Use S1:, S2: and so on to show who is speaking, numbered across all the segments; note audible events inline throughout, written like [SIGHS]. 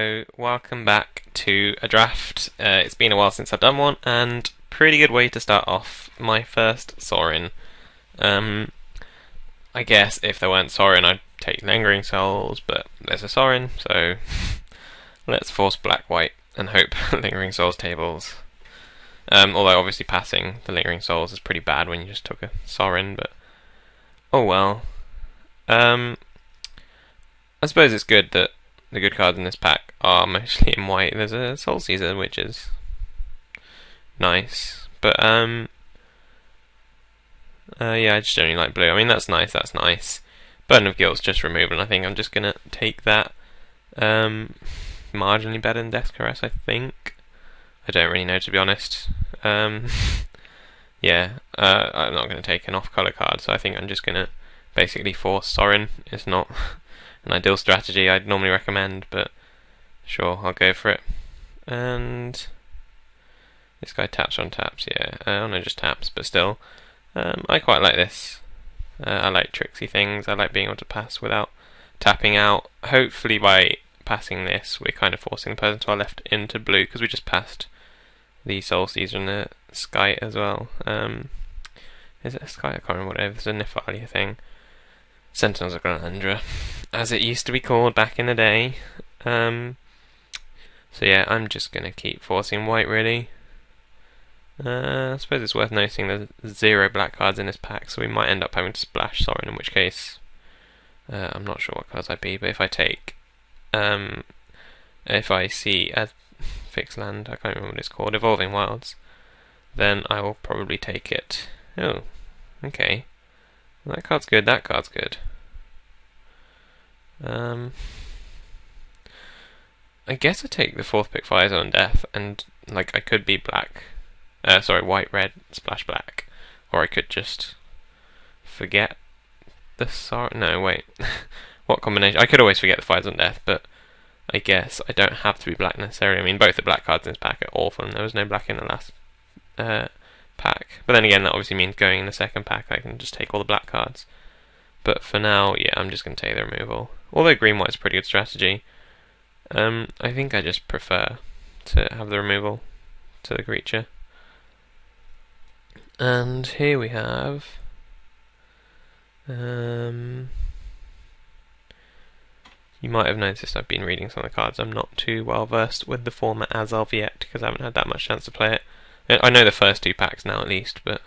S1: So, welcome back to a draft. Uh, it's been a while since I've done one, and pretty good way to start off my first Sorin. Um, I guess if there weren't Sorin, I'd take Lingering Souls, but there's a Sorin, so [LAUGHS] let's force black white and hope [LAUGHS] Lingering Souls tables. Um, although obviously passing the Lingering Souls is pretty bad when you just took a Sorin, but oh well. Um, I suppose it's good that the good cards in this pack are mostly in white. There's a Soul Seizer, which is nice, but um, uh, yeah, I just only like blue. I mean, that's nice. That's nice. Burden of Guilt's just removal, and I think I'm just gonna take that. Um, marginally better than Death Caress, I think. I don't really know, to be honest. Um, [LAUGHS] yeah, uh, I'm not going to take an off-color card, so I think I'm just going to basically force Sorin. It's not [LAUGHS] an ideal strategy I'd normally recommend, but sure, I'll go for it. And this guy taps on taps, yeah. Uh, no, just taps, but still. Um, I quite like this. Uh, I like tricksy things. I like being able to pass without tapping out. Hopefully, by passing this, we're kind of forcing the person to our left into blue because we just passed the Soul Seizer and the Sky as well. Um, is it a Sky? I can't remember what it is. It's a Nephalia thing. Sentinels of Glen Elendra, [LAUGHS] as it used to be called back in the day. Um, so yeah, I'm just going to keep forcing white really. Uh, I suppose it's worth noting there's zero black cards in this pack, so we might end up having to splash Sorin, in which case uh, I'm not sure what cards I'd be, but if I take, um, if I see a [LAUGHS] fixed land, I can't remember what it's called, Evolving Wilds, then I will probably take it. Oh, okay. That card's good, that card's good. Um, I guess I take the fourth pick Fires of Undeath, and like I could be black, uh, sorry, white, red, splash black, or I could just forget the sorry. No, wait, [LAUGHS] what combination? I could always forget the Fires of Undeath, but I guess I don't have to be black necessarily. I mean, both the black cards in this pack are awful, and there was no black in the last uh, pack. But then again, that obviously means going in the second pack, I can just take all the black cards. But for now, yeah, I'm just going to take the removal. Although green white is a pretty good strategy, um, I think I just prefer to have the removal to the creature. And here we have. Um, you might have noticed I've been reading some of the cards. I'm not too well versed with the format as of yet because I haven't had that much chance to play it. I know the first two packs now at least, but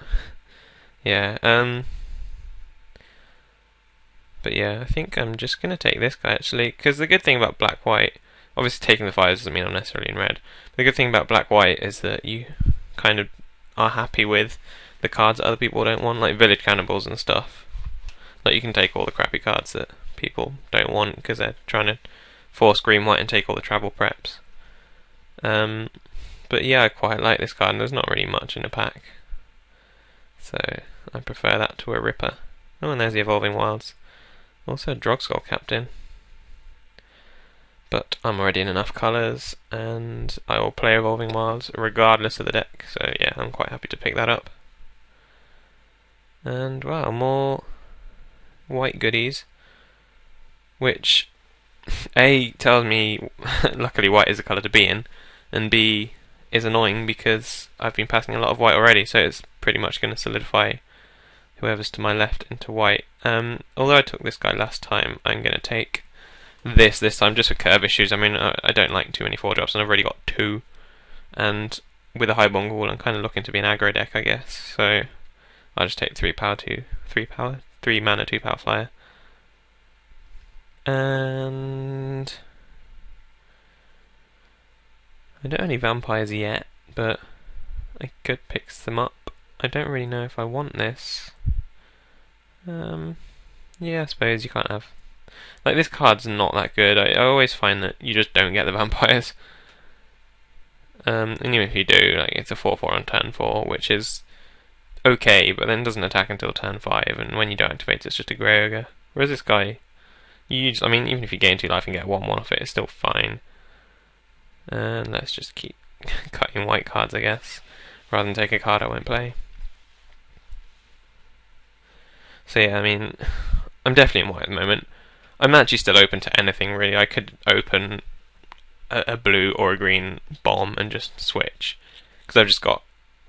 S1: [LAUGHS] yeah. Um, but yeah, I think I'm just gonna take this guy actually because the good thing about black white, obviously taking the fires doesn't mean I'm necessarily in red. The good thing about black white is that you kind of are happy with the cards that other people don't want, like village cannibals and stuff. Like you can take all the crappy cards that people don't want because they're trying to force green white and take all the travel preps. Um, but yeah, I quite like this card, and there's not really much in the pack. So I prefer that to a Ripper. Oh, and there's the Evolving Wilds. Also a Drogskol Captain. But I'm already in enough colours, and I will play Evolving Wilds regardless of the deck, so yeah, I'm quite happy to pick that up. And well, more white goodies, which [LAUGHS] A tells me [LAUGHS] luckily white is the colour to be in, and B is annoying because I've been passing a lot of white already, so it's pretty much going to solidify whoever's to my left into white. Um, although I took this guy last time, I'm going to take this this time just for curve issues. I mean, I, I don't like too many four drops, and I've already got two. And with a high Wall, I'm kind of looking to be an aggro deck, I guess. So I'll just take three power, two, three power, three mana, two power flyer. And I don't have any vampires yet, but I could pick them up. I don't really know if I want this. Um, yeah, I suppose you can't have. Like, this card's not that good. I, I always find that you just don't get the [LAUGHS] vampires. Um, and even if you do, like, it's a 4 4 on turn 4, which is okay, but then doesn't attack until turn 5, and when you don't activate it's just a Grey Ogre. Whereas this guy, you just, I mean, even if you gain 2 life and get 1 1 off it, it's still fine. And let's just keep [LAUGHS] cutting white cards, I guess, rather than take a card I won't play. So yeah, I mean, [SIGHS] I'm definitely in white at the moment. I'm actually still open to anything really. I could open a, a blue or a green bomb and just switch because I've just got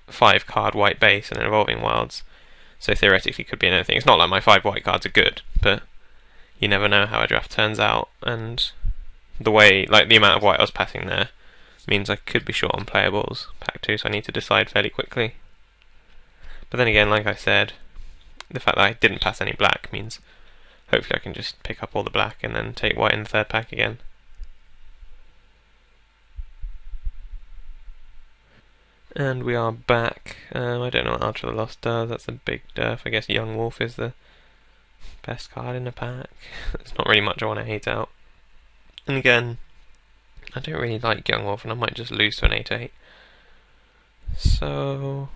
S1: five card white base and an evolving wilds. So theoretically, could be anything. It's not like my five white cards are good, but you never know how a draft turns out. And the way, like the amount of white I was passing there, means I could be short on playables pack two. So I need to decide fairly quickly. But then again, like I said, the fact that I didn't pass any black means hopefully I can just pick up all the black and then take white in the third pack again. And we are back. Um, I don't know what Archer the Lost does. That's a big derf. I guess Young Wolf is the best card in the pack. [LAUGHS] There's not really much I want to hate out. And again, I don't really like Young Wolf, and I might just lose to an 8-8. So,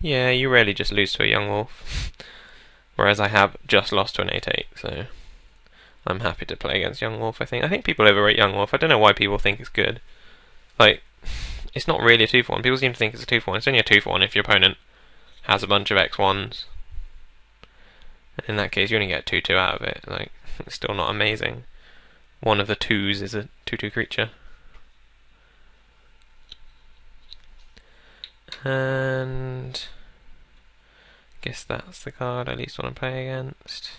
S1: yeah, you rarely just lose to a Young Wolf. [LAUGHS] Whereas I have just lost to an 8-8, so I'm happy to play against Young Wolf, I think. I think people overrate Young Wolf. I don't know why people think it's good. Like, it's not really a 2 for 1. People seem to think it's a 2 for 1. It's only a 2 for 1 if your opponent has a bunch of X1s. And in that case, you only get 2 2 out of it. Like, [LAUGHS] it's still not amazing. One of the 2s is a 2 2 creature. And. Guess that's the card I at least want to play against.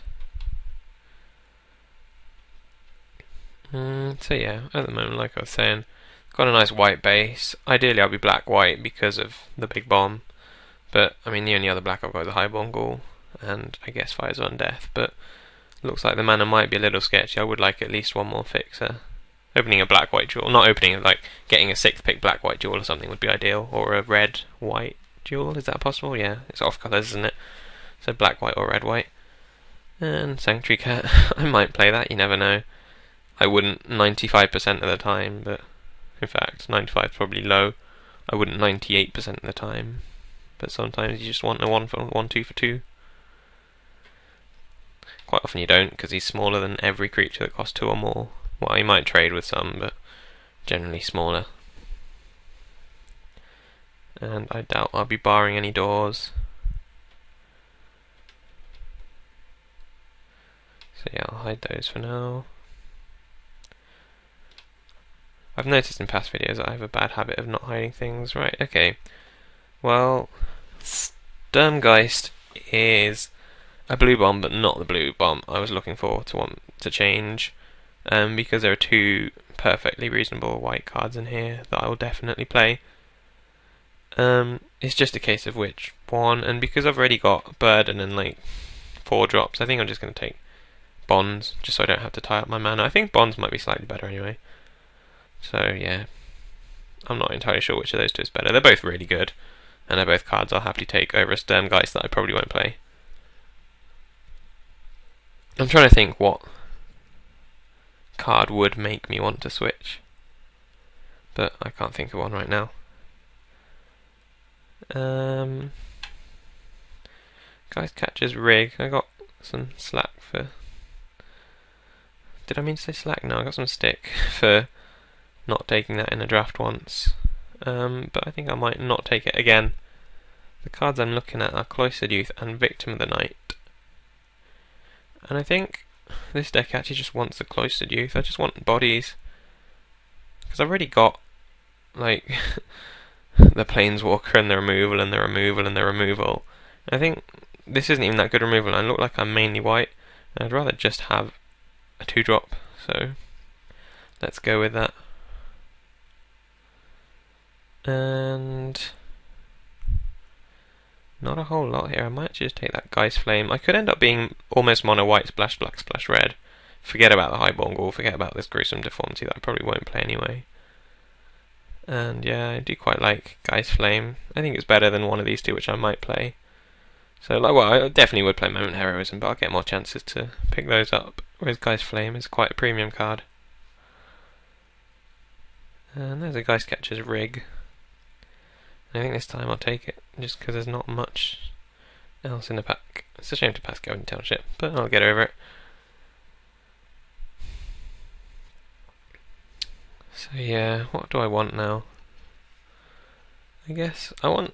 S1: Mm, so yeah, at the moment, like I was saying, Got a nice white base. Ideally, I'll be black-white because of the big bomb. But, I mean, the only other black I've got is a Highborn Ghoul, and I guess Fires of Undeath. But looks like the mana might be a little sketchy. I would like at least one more fixer. Opening a black-white jewel, not opening, like getting a sixth pick black-white jewel or something would be ideal, or a red-white duel. Is that possible? Yeah, it's off colours, isn't it? So black-white or red-white. And Sanctuary Cat, [LAUGHS] I might play that. You never know. I wouldn't 95% of the time, but in fact, 95 is probably low. I wouldn't 98% of the time. But sometimes you just want a 1 for 1, 2 for 2. Quite often you don't, because he's smaller than every creature that costs 2 or more. Well, you might trade with some, but generally smaller. And I doubt I'll be barring any doors. So yeah, I'll hide those for now. I've noticed in past videos that I have a bad habit of not hiding things. Right, okay. Well, Sturmgeist is a blue bomb, but not the blue bomb I was looking for to want to change. Um, because there are two perfectly reasonable white cards in here that I will definitely play. Um, it's just a case of which one, and because I've already got Burden and like four drops, I think I'm just going to take Bonds, just so I don't have to tie up my mana. I think Bonds might be slightly better anyway. So yeah, I'm not entirely sure which of those two is better. They're both really good, and they're both cards I'll happily take over a Sturmgeist that I probably won't play. I'm trying to think what card would make me want to switch, but I can't think of one right now. Um, Geistcatcher's rig. I got some slack for. Did I mean to say slack? No, I got some stick [LAUGHS] for not taking that in a draft once. Um, but I think I might not take it again. The cards I'm looking at are Cloistered Youth and Victim of the Night. And I think this deck actually just wants the Cloistered Youth. I just want bodies. Because I've already got, like, [LAUGHS] the Planeswalker and the removal and the removal and the removal. I think this isn't even that good removal. I look like I'm mainly white. And I'd rather just have a 2 drop. So, let's go with that and not a whole lot here. I might just take that Geistflame. I could end up being almost mono white, splash black, splash red. Forget about the Highborn Ghoul, forget about this gruesome deformity that I probably won't play anyway. And yeah, I do quite like Geistflame. I think it's better than one of these two, which I might play. So, like, well, I definitely would play Moment Heroism, but I'll get more chances to pick those up. Whereas Geistflame is quite a premium card. And there's a Geistcatcher's Rig. I think this time I'll take it, just because there's not much else in the pack. It's a shame to pass Gavony Township, but I'll get over it. So yeah, what do I want now? I guess I want.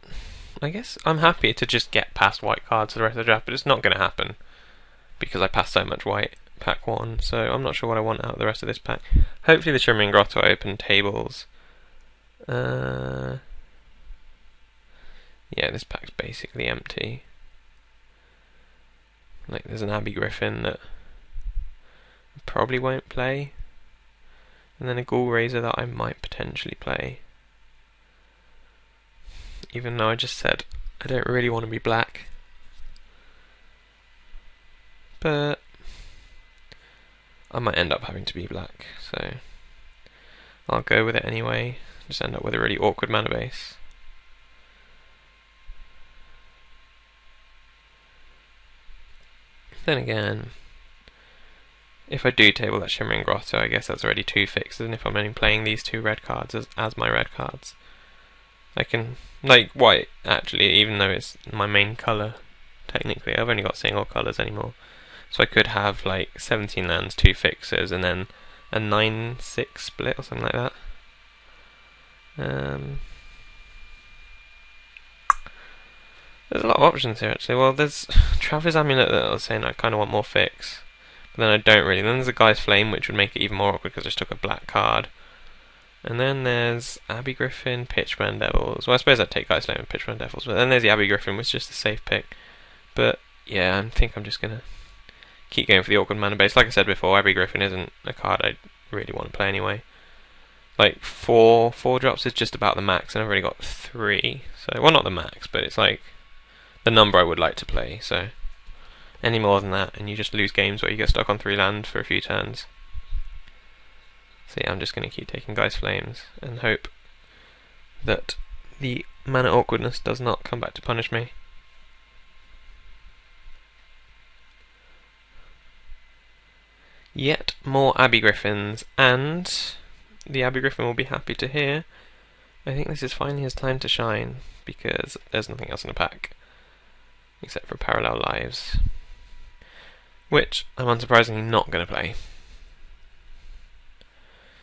S1: I guess I'm happy to just get past white cards for the rest of the draft, but it's not going to happen because I passed so much white. pack one, so I'm not sure what I want out of the rest of this pack. Hopefully the Shimmering Grotto open tables. Uh, yeah, this pack's basically empty. Like, there's an Abbey Griffin that probably won't play. And then a Ghoul Raiser that I might potentially play. Even though I just said I don't really want to be black. But I might end up having to be black, so I'll go with it anyway. Just end up with a really awkward mana base. Then again, if I do table that Shimmering Grotto, I guess that's already two fixes, and if I'm only playing these two red cards as, as my red cards, I can, like white actually, even though it's my main colour, technically, I've only got single colours anymore. So I could have like 17 lands, two fixes, and then a 9-6 split or something like that. Um, there's a lot of options here actually. Well, there's [SIGHS] Traveler's Amulet that I was saying I kind of want more fix, but then I don't really. Then there's a Geistflame, which would make it even more awkward because I just took a black card. And then there's Abbey Griffin, Pitchburn Devils. Well, I suppose I'd take Geistflame and Pitchburn Devils, but then there's the Abbey Griffin, which is just a safe pick. But yeah, I think I'm just gonna keep going for the awkward mana base. Like I said before, Abbey Griffin isn't a card I really want to play anyway. Like four four drops is just about the max, and I've already got three. So well, not the max, but it's like the number I would like to play. So any more than that, and you just lose games where you get stuck on three land for a few turns. So yeah, I'm just going to keep taking Geistflames and hope that the mana awkwardness does not come back to punish me. Yet more Abbey Griffins, and the Abbey Griffin will be happy to hear. I think this is finally his time to shine, because there's nothing else in the pack, except for Parallel Lives, which I'm unsurprisingly not going to play.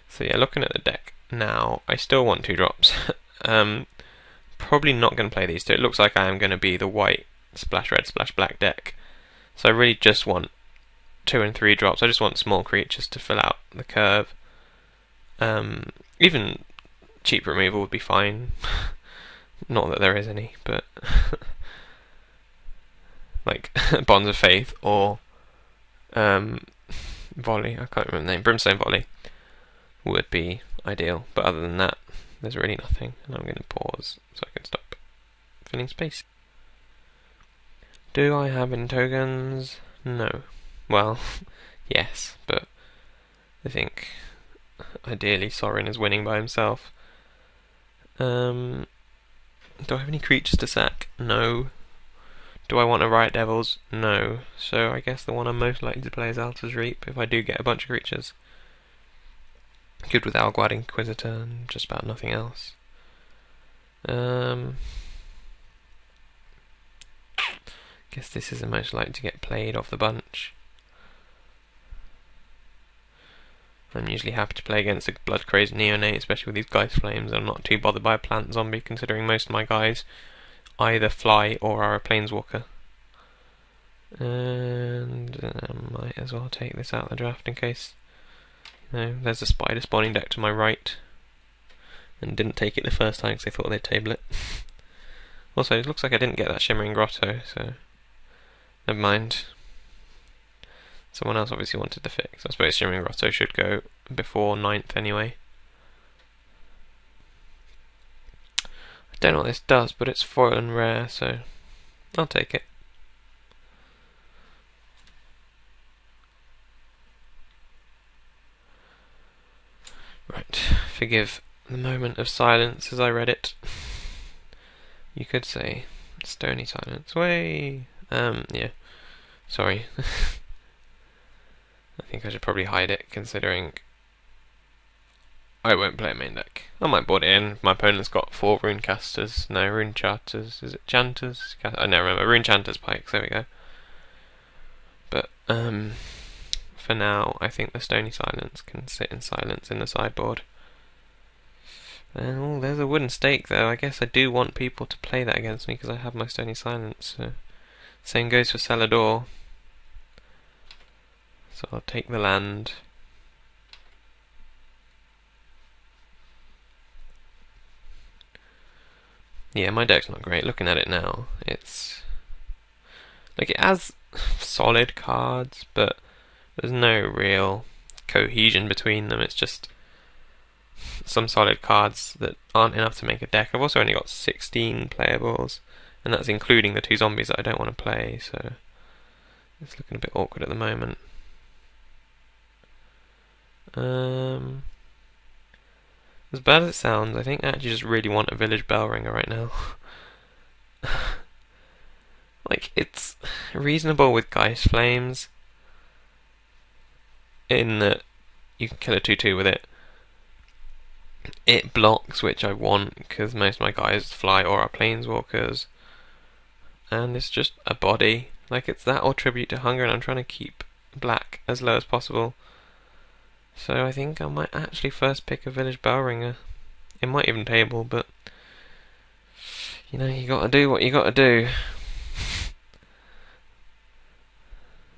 S1: So yeah, looking at the deck now, I still want two drops. [LAUGHS] um, probably not going to play these two. It looks like I am going to be the white splash red splash black deck. So I really just want two and three drops. I just want small creatures to fill out the curve. Um, even cheap removal would be fine. [LAUGHS] Not that there is any, but [LAUGHS] like Bonds of Faith or um, Volley. I can't remember the name. Brimstone Volley would be ideal. But other than that, there's really nothing. And I'm going to pause so I can stop filling space. Do I have any tokens? No. Well, [LAUGHS] yes, but I think ideally Sorin is winning by himself. Um, do I have any creatures to sack? No. Do I want to Riot Devils? No. So I guess the one I'm most likely to play is Altar's Reap if I do get a bunch of creatures. Good with Elgaud Inquisitor and just about nothing else. Um, guess this is the most likely to get played off the bunch. I'm usually happy to play against a blood crazed neonate, especially with these Geistflames. I'm not too bothered by a plant zombie, considering most of my guys either fly or are a planeswalker. And I uh, might as well take this out of the draft in case. You know, there's a spider spawning deck to my right. And didn't take it the first time because I thought they'd table it. [LAUGHS] also, it looks like I didn't get that Shimmering Grotto, so never mind. Someone else obviously wanted the fix. I suppose Shimmering Grotto should go before 9th anyway. Don't know what this does, but it's foil and rare, so I'll take it. Right, forgive the moment of silence as I read it. You could say stony silence. Way, um, yeah. Sorry. [LAUGHS] I think I should probably hide it, considering I won't play a main deck. I might board it in. My opponent's got four rune casters. No, rune charters. Is it chanters? I never remember. Rune chanters pikes. There we go. But um, for now, I think the stony silence can sit in silence in the sideboard. Oh, there's a wooden stake though. I guess I do want people to play that against me because I have my stony silence. So. Same goes for Cellar Door. So I'll take the land. Yeah, my deck's not great. Looking at it now, it's like it has solid cards, but there's no real cohesion between them. It's just some solid cards that aren't enough to make a deck. I've also only got 16 playables, and that's including the two zombies that I don't want to play, so it's looking a bit awkward at the moment. Um, as bad as it sounds, I think I actually just really want a village bell ringer right now. [LAUGHS] like, it's reasonable with Geist Flames in that you can kill a 2 2 with it. It blocks, which I want because most of my guys fly or are planeswalkers. And it's just a body. Like, it's that or Tribute to Hunger, and I'm trying to keep black as low as possible. So I think I might actually first pick a village bell ringer. It might even table, but you know, you gotta do what you gotta do. [LAUGHS]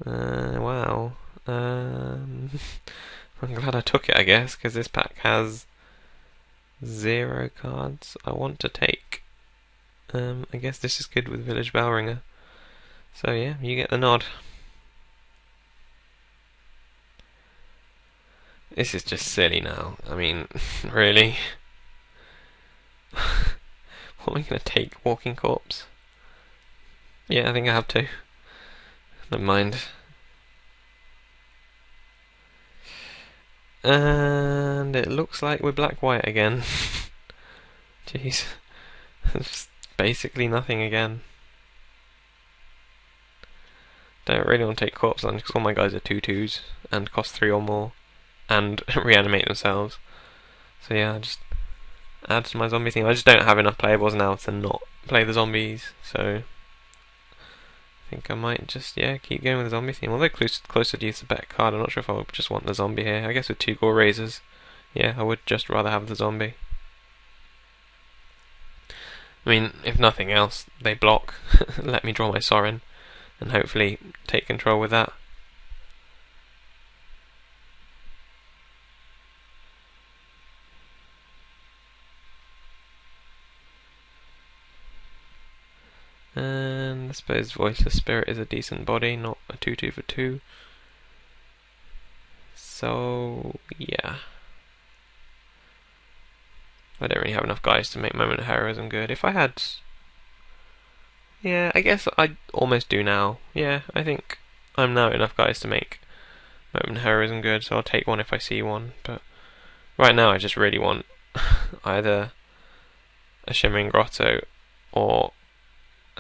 S1: Uh, wow. Um, [LAUGHS] I'm glad I took it, I guess, because this pack has zero cards I want to take. Um, I guess this is good with Village Bell Ringer. So yeah, you get the nod. This is just silly now. I mean, [LAUGHS] really? [LAUGHS] what am I going to take? Walking Corpse? Yeah, I think I have to. Never mind. And it looks like we're black-white again. [LAUGHS] Jeez. Basically nothing again. Don't really want to take corpse on because all my guys are 2-2s and cost 3 or more and [LAUGHS] reanimate themselves. So yeah, just add to my zombie theme. I just don't have enough playables now to not play the zombies, so I think I might just yeah keep going with the zombie theme. Although close closer to use the better card, I'm not sure if I would just want the zombie here. I guess with two Ghoul Raisers, yeah, I would just rather have the zombie. I mean, if nothing else, they block. [LAUGHS] Let me draw my Sorin, and hopefully take control with that. And I suppose Voiceless Spirit is a decent body, not a 2-2 for 2. So, yeah. I don't really have enough guys to make Moment of Heroism good. If I had... Yeah, I guess I almost do now. Yeah, I think I'm now enough guys to make Moment of Heroism good, so I'll take one if I see one. But right now I just really want [LAUGHS] either a Shimmering Grotto or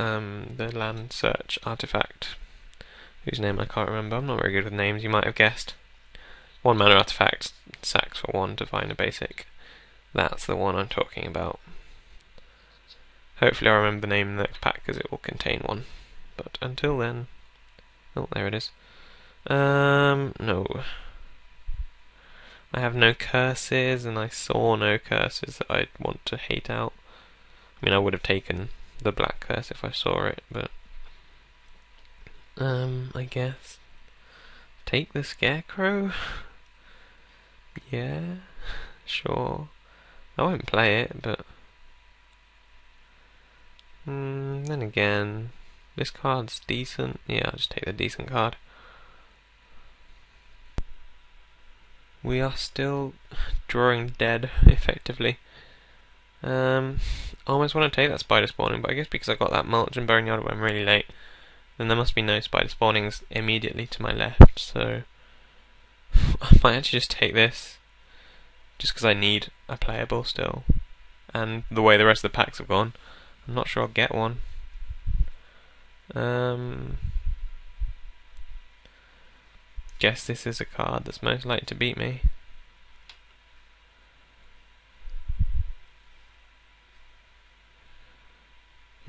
S1: um, the land search artifact, whose name I can't remember. I'm not very good with names, you might have guessed. One mana artifact, sacks for one to find a basic. That's the one I'm talking about. Hopefully I remember the name in the next pack because it will contain one. But until then... Oh, there it is. Um, no. I have no curses, and I saw no curses that I'd want to hate out. I mean, I would have taken the black curse if I saw it, but um, I guess take the scarecrow. yeah, sure. I won't play it, but mm, then again, this card's decent. Yeah, I'll just take the decent card. We are still drawing dead, [LAUGHS] effectively. Um, I almost want to take that spider spawning, but I guess because I got that mulch and when I'm really late, then there must be no spider spawnings immediately to my left, so [LAUGHS] I might actually just take this, just because I need a playable still, and the way the rest of the packs have gone, I'm not sure I'll get one. Um, guess this is a card that's most likely to beat me.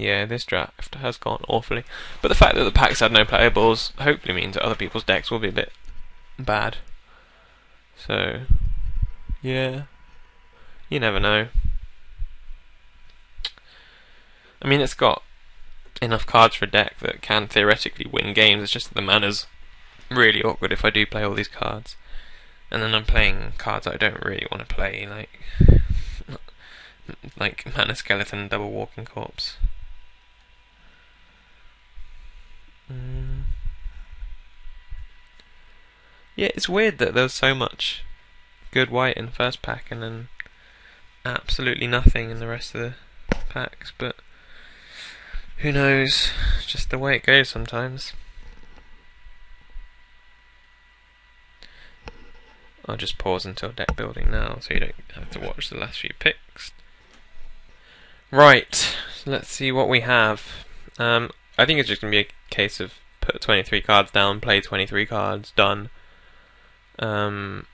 S1: Yeah, this draft has gone awfully. But the fact that the packs had no playables hopefully means that other people's decks will be a bit bad. So, yeah. You never know. I mean, it's got enough cards for a deck that can theoretically win games. It's just that the mana's really awkward if I do play all these cards. And then I'm playing cards I don't really want to play, like [LAUGHS] like Manor Skeleton Double Walking Corpse. Mm. Yeah, it's weird that there's so much good white in the first pack and then absolutely nothing in the rest of the packs, but who knows? Just the way it goes sometimes. I'll just pause until deck building now so you don't have to watch the last few picks. Right, let's see what we have. Um, I think it's just going to be a case of put 23 cards down, play 23 cards, done. Um,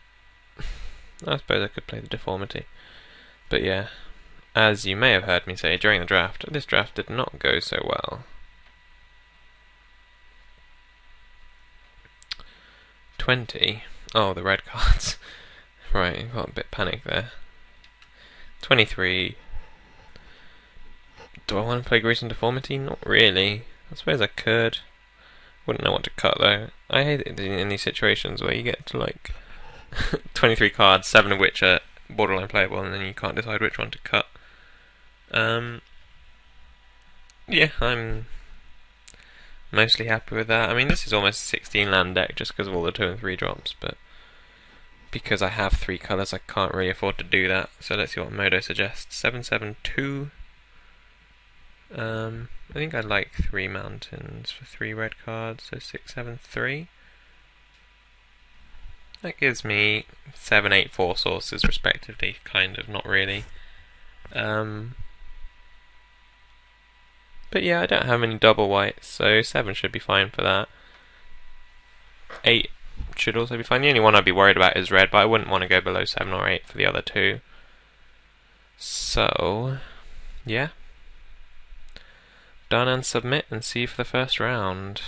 S1: I suppose I could play the deformity. But yeah, as you may have heard me say during the draft, this draft did not go so well. Twenty. Oh, the red [LAUGHS] cards. right, got a bit panic there. Twenty-three. Do I want to play Gruesome Deformity? Not really. I suppose I could. Wouldn't know what to cut though. I hate it in these situations where you get to like [LAUGHS] 23 cards, seven of which are borderline playable, and then you can't decide which one to cut. Um, yeah, I'm mostly happy with that. I mean, this is almost a 16 land deck just because of all the 2 and 3 drops, but because I have 3 colours, I can't really afford to do that. So let's see what Modo suggests. 772. Um, I think I'd like 3 mountains for 3 red cards, so 673. That gives me 7, 8, 4 sources respectively, kind of, not really. Um, but yeah, I don't have any double whites, so 7 should be fine for that. 8 should also be fine. The only one I'd be worried about is red, but I wouldn't want to go below 7 or 8 for the other two. So, yeah. Done and submit and see you for the first round.